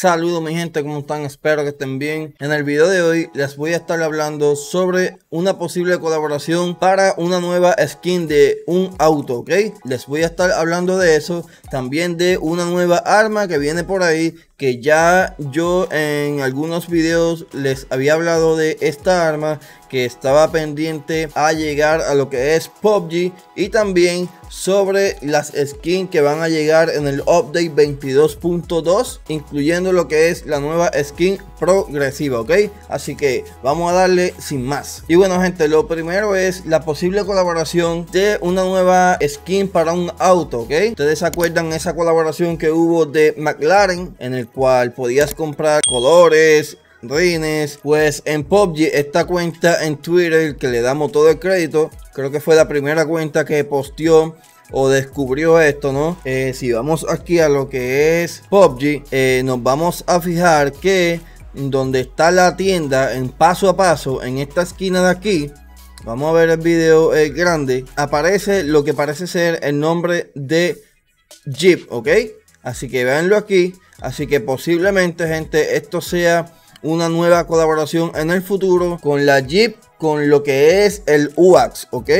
Saludos mi gente, ¿cómo están? Espero que estén bien. En el video de hoy les voy a estar hablando sobre una posible colaboración para una nueva skin de un auto, ¿ok? Les voy a estar hablando de eso, también de una nueva arma que viene por ahí que ya yo en algunos videos les había hablado de esta arma que estaba pendiente a llegar a lo que es PUBG y también sobre las skins que van a llegar en el update 22.2 incluyendo lo que es la nueva skin progresiva ok así que vamos a darle sin más. Y bueno gente lo primero es la posible colaboración de una nueva skin para un auto ok ustedes se acuerdan esa colaboración que hubo de McLaren en el cual podías comprar colores rines pues en PUBG esta cuenta en Twitter que le damos todo el crédito creo que fue la primera cuenta que posteó o descubrió esto, ¿no? Eh, si vamos aquí a lo que es PUBG, eh, nos vamos a fijar que donde está la tienda en paso a paso, en esta esquina de aquí, vamos a ver el video grande, aparece lo que parece ser el nombre de Jeep, ¿ok? Así que véanlo aquí, así que posiblemente, gente, esto sea una nueva colaboración en el futuro con la Jeep, con lo que es el UAX, ¿ok?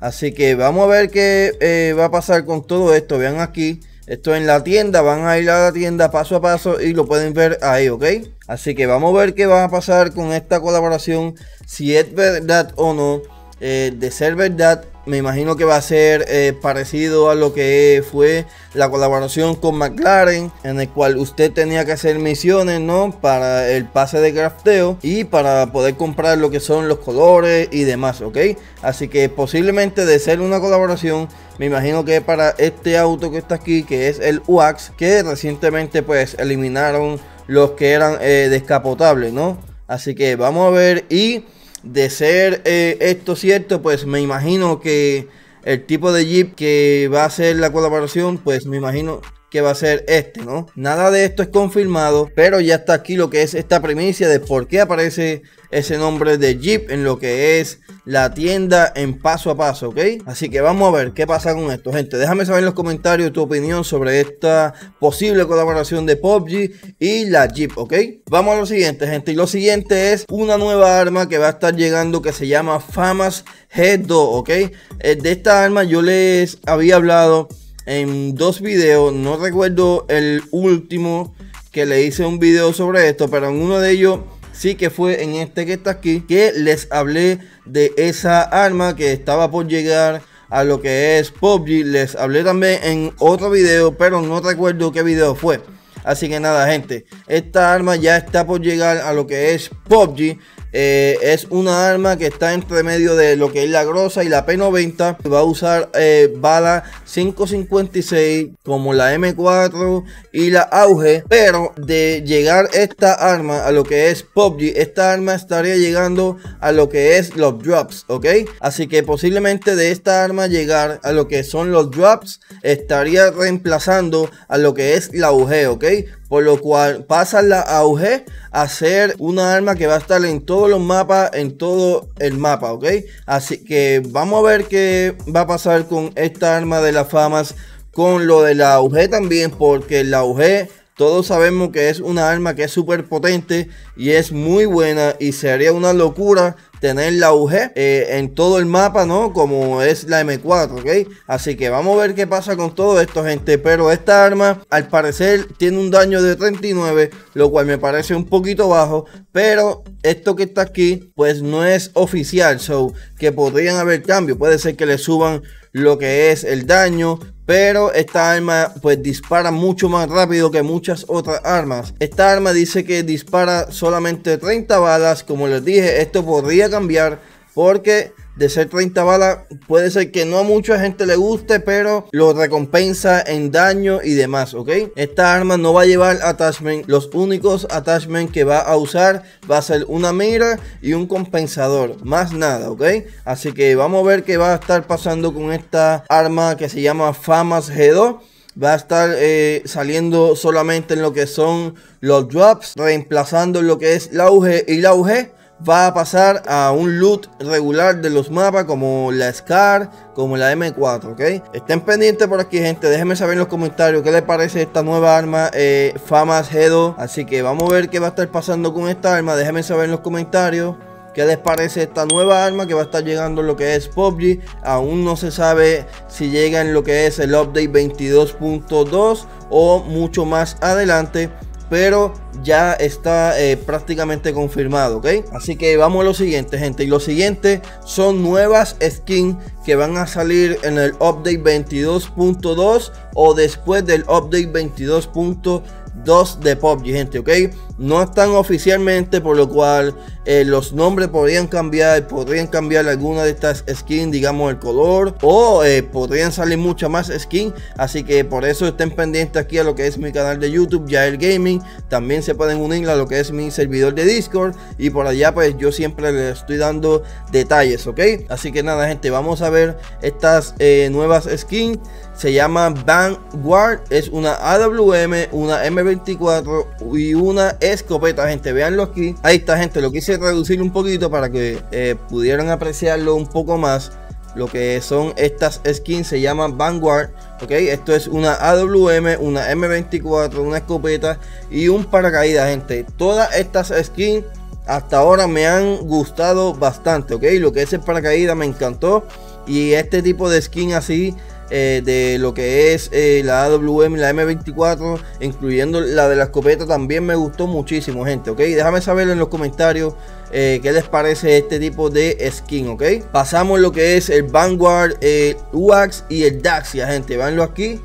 Así que vamos a ver qué eh, va a pasar con todo esto. Vean aquí, esto en la tienda, van a ir a la tienda paso a paso y lo pueden ver ahí, ¿ok? Así que vamos a ver qué va a pasar con esta colaboración, si es verdad o no. Eh, de ser verdad, me imagino que va a ser eh, parecido a lo que fue la colaboración con McLaren, en el cual usted tenía que hacer misiones, ¿no? Para el pase de crafteo y para poder comprar lo que son los colores y demás, ¿ok? Así que posiblemente de ser una colaboración, me imagino que para este auto que está aquí, que es el UAX, que recientemente pues eliminaron los que eran eh, descapotables, ¿no? Así que vamos a ver y de ser eh, esto cierto, pues me imagino que el tipo de Jeep que va a ser la colaboración, pues me imagino que va a ser este, ¿no? Nada de esto es confirmado, pero ya está aquí lo que es esta primicia de por qué aparece ese nombre de Jeep en lo que es la tienda en paso a paso, ¿ok? Así que vamos a ver qué pasa con esto, gente. Déjame saber en los comentarios tu opinión sobre esta posible colaboración de PUBG y la Jeep, ¿ok? Vamos a lo siguiente, gente. Y lo siguiente es una nueva arma que va a estar llegando que se llama Famas G2, ¿ok? Eh, de esta arma yo les había hablado en dos videos, no recuerdo el último que le hice un video sobre esto, pero en uno de ellos sí que fue en este que está aquí, que les hablé de esa arma que estaba por llegar a lo que es PUBG. Les hablé también en otro video, pero no recuerdo qué video fue. Así que nada, gente, esta arma ya está por llegar a lo que es PUBG. Eh, es una arma que está entre medio de lo que es la grosa y la P90. Va a usar eh, bala 556 como la M4 y la Auge. Pero de llegar esta arma a lo que es PUBG, esta arma estaría llegando a lo que es los drops, ¿ok? Así que posiblemente de esta arma llegar a lo que son los drops, estaría reemplazando a lo que es la Auge, ¿ok? Por lo cual pasa la auge a ser una arma que va a estar en todos los mapas, en todo el mapa, ¿ok? Así que vamos a ver qué va a pasar con esta arma de las famas, con lo de la auge también, porque la auge todos sabemos que es una arma que es súper potente y es muy buena y sería una locura tener la UG eh, en todo el mapa, ¿no? Como es la M4, ¿ok? Así que vamos a ver qué pasa con todo esto, gente. Pero esta arma, al parecer, tiene un daño de 39, lo cual me parece un poquito bajo. Pero esto que está aquí, pues no es oficial, so que podrían haber cambios. Puede ser que le suban lo que es el daño, pero esta arma pues dispara mucho más rápido que muchas otras armas. Esta arma dice que dispara solamente 30 balas, como les dije, esto podría cambiar porque de ser 30 balas puede ser que no a mucha gente le guste, pero lo recompensa en daño y demás, ¿ok? Esta arma no va a llevar attachment, los únicos attachment que va a usar va a ser una mira y un compensador, más nada, ¿ok? Así que vamos a ver qué va a estar pasando con esta arma que se llama Famas G2 va a estar eh, saliendo solamente en lo que son los drops, reemplazando lo que es la UG y la UG va a pasar a un loot regular de los mapas como la SCAR, como la M4, ¿ok? Estén pendientes por aquí, gente. Déjenme saber en los comentarios qué les parece esta nueva arma eh, FAMAS G2. Así que vamos a ver qué va a estar pasando con esta arma. Déjenme saber en los comentarios. ¿Qué les parece esta nueva arma que va a estar llegando lo que es PUBG? Aún no se sabe si llega en lo que es el update 22.2 o mucho más adelante pero ya está eh, prácticamente confirmado, ¿ok? Así que vamos a lo siguiente, gente. Y lo siguiente son nuevas skins que van a salir en el update 22.2 o después del update 22.2 2 de PUBG, gente, ¿ok? No están oficialmente, por lo cual eh, los nombres podrían cambiar, podrían cambiar alguna de estas skins, digamos el color, o eh, podrían salir muchas más skins, así que por eso estén pendientes aquí a lo que es mi canal de YouTube, ya el gaming, también se pueden unir a lo que es mi servidor de Discord, y por allá pues yo siempre les estoy dando detalles, ¿ok? Así que nada, gente, vamos a ver estas eh, nuevas skins. Se llama Vanguard, es una AWM, una M24 y una escopeta, gente, veanlo aquí. Ahí está, gente, lo quise reducir un poquito para que eh, pudieran apreciarlo un poco más. Lo que son estas skins se llaman Vanguard, ok, esto es una AWM, una M24, una escopeta y un paracaídas, gente. Todas estas skins hasta ahora me han gustado bastante, ok, lo que es el paracaídas me encantó y este tipo de skin así eh, de lo que es eh, la AWM la M24, incluyendo la de la escopeta, también me gustó muchísimo, gente, ¿ok? Déjame saber en los comentarios eh, qué les parece este tipo de skin, ¿ok? Pasamos lo que es el Vanguard, el UAX y el Daxia, gente, véanlo aquí.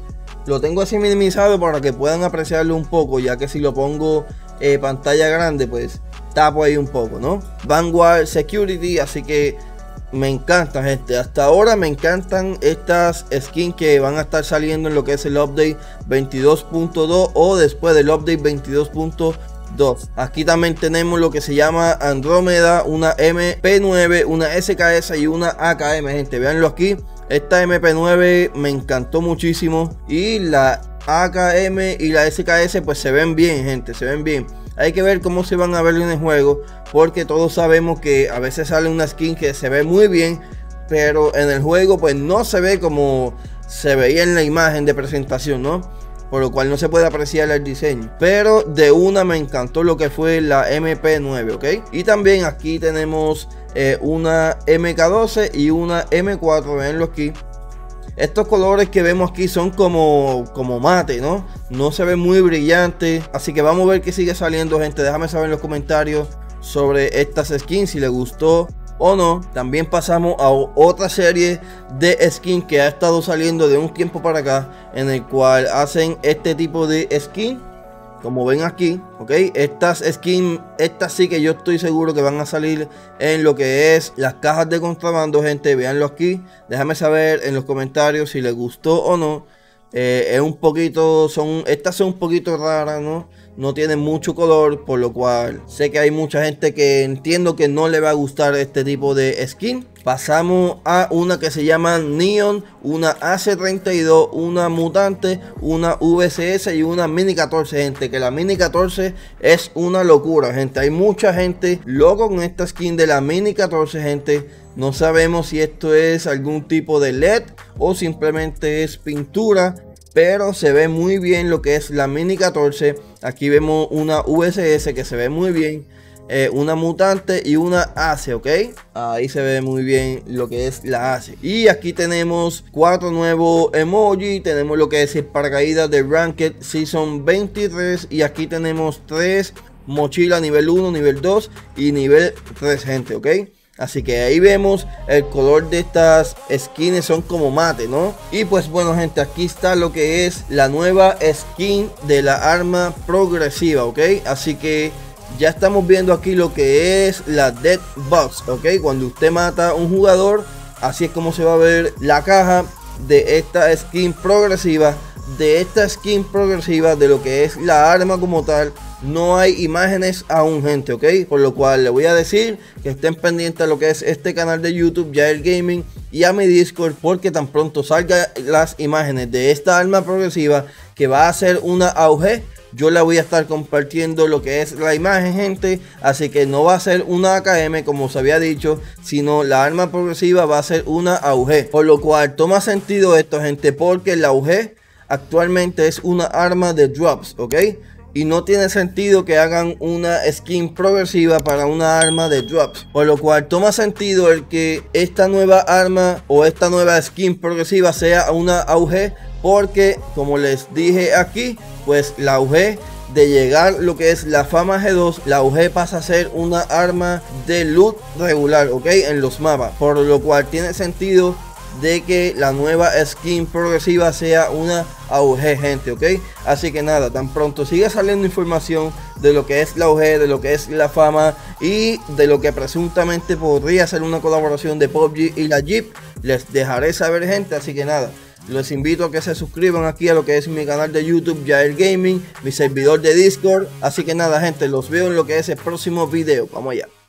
Lo tengo así minimizado para que puedan apreciarlo un poco, ya que si lo pongo pantalla grande, pues tapo ahí un poco, ¿no? Vanguard Security, así que me encanta, gente. Hasta ahora me encantan estas skins que van a estar saliendo en lo que es el update 22.2 o después del update 22.2. Aquí también tenemos lo que se llama Andrómeda, una MP9, una SKS y una AKM, gente. Veanlo aquí. Esta MP9 me encantó muchísimo y la AKM y la SKS pues se ven bien, gente, se ven bien. Hay que ver cómo se van a ver en el juego. Porque todos sabemos que a veces sale una skin que se ve muy bien. Pero en el juego pues no se ve como se veía en la imagen de presentación, ¿no? Por lo cual no se puede apreciar el diseño. Pero de una me encantó lo que fue la MP9, ¿ok? Y también aquí tenemos eh, una MK12 y una M4, venlo aquí. Estos colores que vemos aquí son como, como mate, ¿no? No se ve muy brillante. Así que vamos a ver qué sigue saliendo, gente. Déjame saber en los comentarios sobre estas skins, si les gustó o no. También pasamos a otra serie de skins que ha estado saliendo de un tiempo para acá, en el cual hacen este tipo de skin como ven aquí, ok, estas skins, estas sí que yo estoy seguro que van a salir en lo que es las cajas de contrabando, gente, véanlo aquí, déjame saber en los comentarios si les gustó o no, eh, es un poquito, son, estas son un poquito raras, ¿no? No tienen mucho color, por lo cual sé que hay mucha gente que entiendo que no le va a gustar este tipo de skin. Pasamos a una que se llama Neon, una AC32, una Mutante, una VCS y una Mini 14, gente. Que la Mini 14 es una locura, gente. Hay mucha gente loco con esta skin de la Mini 14, gente. No sabemos si esto es algún tipo de LED o simplemente es pintura. Pero se ve muy bien lo que es la Mini 14. Aquí vemos una VSS que se ve muy bien. Eh, una mutante y una ACE, ¿ok? Ahí se ve muy bien lo que es la ACE. Y aquí tenemos cuatro nuevos emoji. Tenemos lo que es el paracaídas de Ranked Season 23. Y aquí tenemos tres mochilas nivel 1, nivel 2 y nivel 3, gente, ¿ok? Así que ahí vemos el color de estas skins son como mate, ¿no? Y pues bueno gente, aquí está lo que es la nueva skin de la arma progresiva, ¿ok? Así que ya estamos viendo aquí lo que es la Dead Box, ¿ok? Cuando usted mata a un jugador, así es como se va a ver la caja de esta skin progresiva. De esta skin progresiva, de lo que es la arma como tal, no hay imágenes aún, gente, ¿ok? Por lo cual le voy a decir que estén pendientes a lo que es este canal de YouTube, el gaming, y a mi Discord, porque tan pronto salgan las imágenes de esta arma progresiva, que va a ser una auge yo la voy a estar compartiendo lo que es la imagen, gente. Así que no va a ser una AKM como se había dicho, sino la arma progresiva va a ser una AUG. Por lo cual toma sentido esto, gente, porque la AUG actualmente es una arma de drops, ¿ok? Y no tiene sentido que hagan una skin progresiva para una arma de drops. Por lo cual toma sentido el que esta nueva arma o esta nueva skin progresiva sea una AUG. Porque como les dije aquí, pues la AUG de llegar lo que es la fama G2, la UG pasa a ser una arma de loot regular, ¿ok? En los mapas. Por lo cual tiene sentido de que la nueva skin progresiva sea una AUG, gente, ¿ok? Así que nada, tan pronto sigue saliendo información de lo que es la AUG, de lo que es la fama y de lo que presuntamente podría ser una colaboración de PUBG y la Jeep, les dejaré saber, gente, así que nada. Les invito a que se suscriban aquí a lo que es mi canal de YouTube, Jael Gaming, mi servidor de Discord. Así que nada, gente, los veo en lo que es el próximo video. Vamos allá.